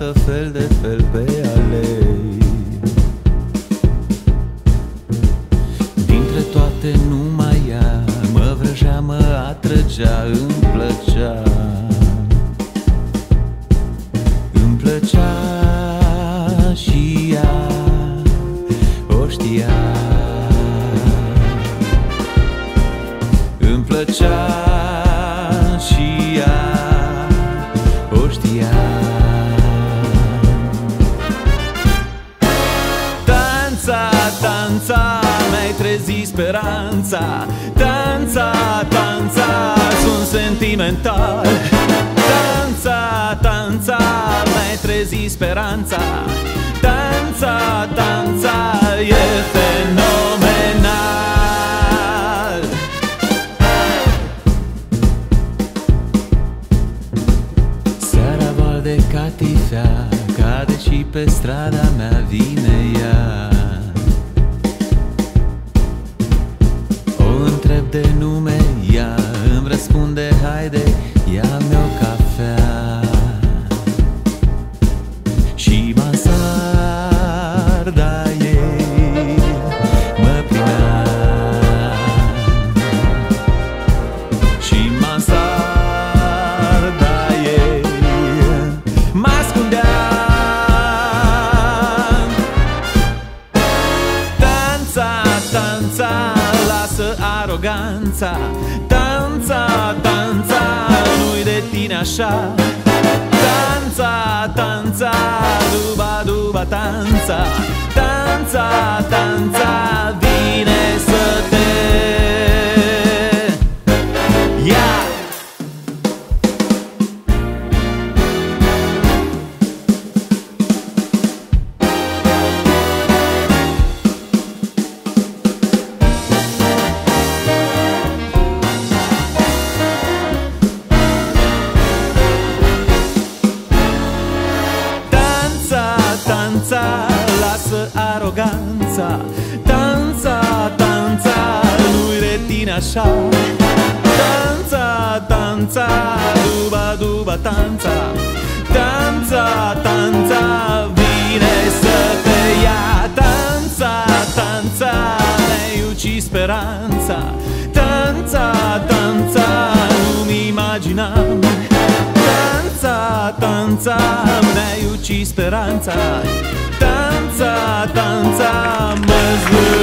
arată fel de fel pe alei. Dintre toate numai ea Mă vrăjea, mă atrăgea, îmi plăcea. Îmi plăcea și ea O știa. Îmi plăcea Danța, danța, mi-ai trezit speranța. Danța, danța, sunt sentimental. Danța, danța, mi-ai trezit speranța. Danța, danța, e fenomenal. Seara val de catifea Cade și pe strada mea vine ea やめようか aroganza Danza, danza, noi de tine așa Danza, danza, duba, duba, danza Danza, danza, danța, lasă aroganța. Danța, danța, nu-i retine așa. Danța, danța, duba, duba, danța. Danța, danța, vine să te ia. Danța, danța, mi-ai ucis speranța. Danța, danța, nu-mi imaginam tanța Mi-ai ucis speranța Tanța, tanța, mă zlui.